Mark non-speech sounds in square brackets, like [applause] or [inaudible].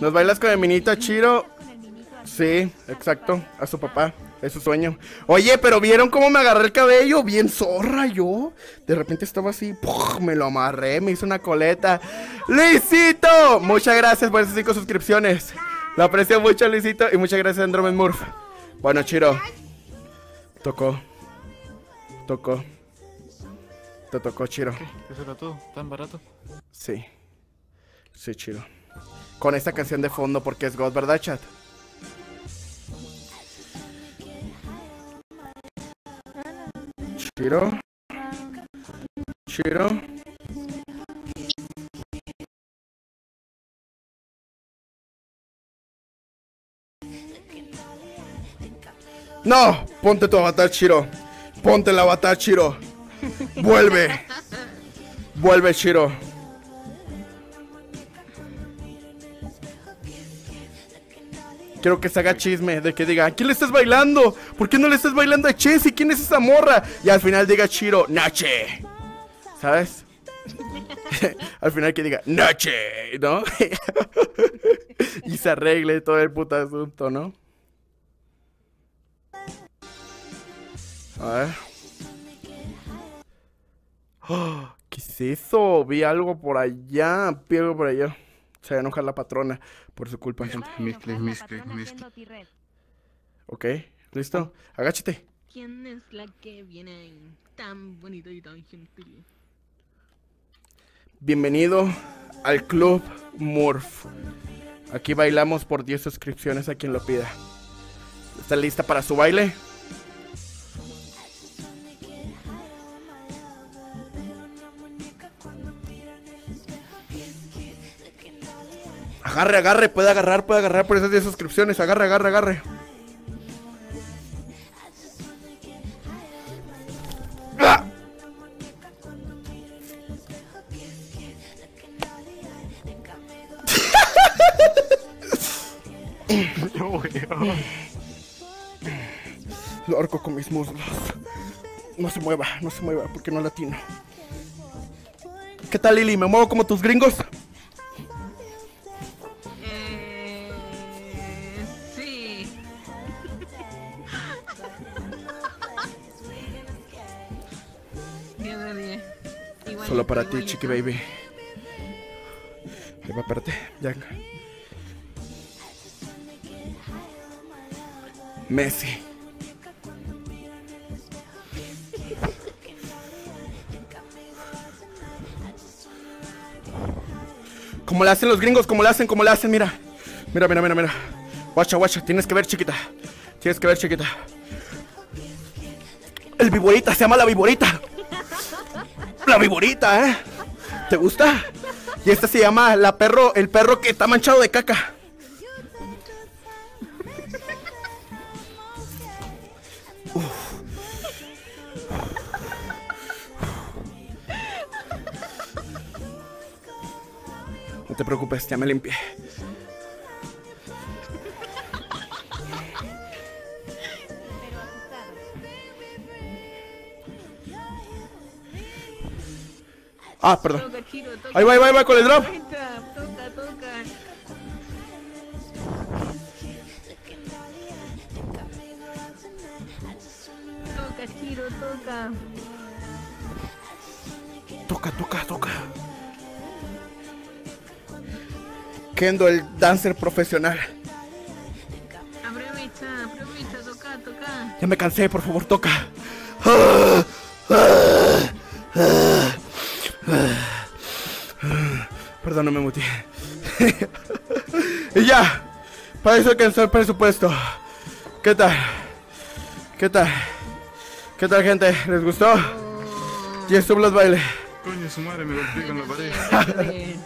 ¿Nos bailas con el minito Chiro? Sí, exacto, a su papá. Es su sueño. Oye, pero ¿vieron cómo me agarré el cabello? Bien zorra yo. De repente estaba así, me lo amarré, me hizo una coleta. ¡Luisito! Muchas gracias por esas cinco suscripciones. Lo aprecio mucho, Luisito. Y muchas gracias, Andromen Murph. Bueno, Chiro. Tocó. Tocó. Te tocó, Chiro. ¿Eso era todo? ¿Tan barato? Sí. Sí, Chiro. Con esta canción de fondo porque es God, ¿verdad, chat? Chiro. Chiro. No, ponte tu avatar, Chiro. Ponte el avatar, Chiro. Vuelve. [laughs] Vuelve, Chiro. Quiero que se haga chisme de que diga, ¿a quién le estás bailando? ¿Por qué no le estás bailando a Chessy? ¿Quién es esa morra? Y al final diga Chiro, Nache. ¿Sabes? [laughs] al final que diga, Nache, ¿no? [laughs] y se arregle todo el puto asunto, ¿no? A ver. [gasps] ¿Qué es eso? Vi algo por allá. Vi algo por allá. Se va a enojar la patrona por su culpa, gente. Mezcle, mezcle, mezcle. Ok, listo. Agáchate. ¿Quién es la que viene tan bonito y tan gentil? Bienvenido al Club Murph. Aquí bailamos por 10 suscripciones a quien lo pida. ¿Está lista para su baile? Agarre, agarre, puede agarrar, puede agarrar por esas 10 suscripciones. Agarre, agarre, agarre. ¡Ah! [laughs] Lo ahorco con mis muslos. No se mueva, no se mueva, porque no latino. ¿Qué tal, Lili? ¿Me muevo como tus gringos? De Solo para ti, chiqui baby. Va, espérate. Ya. Messi. Como le hacen los gringos, como le hacen, como le hacen, mira. Mira, mira, mira, mira. Guacha, guacha, tienes que ver, chiquita. Tienes que ver, chiquita. El viborita, se llama la viborita. La viborita, ¿eh? ¿Te gusta? Y esta se llama la perro, el perro que está manchado de caca. No te preocupes, ya me limpié. Ah, perdón. Ahí va, ahí va, ahí va con el drop. Toca, toca, toca. Toca, toca. Toca, toca, toca. Kendo, el dancer profesional. Aprovecha, aprovecha, toca, toca. Ya me cansé, por favor, toca. Perdón, no me muteé. [laughs] y ya. Para eso alcanzó el presupuesto. ¿Qué tal? ¿Qué tal? ¿Qué tal, gente? ¿Les gustó? Y esto los baile. Coño, su madre me golpeé con la pared.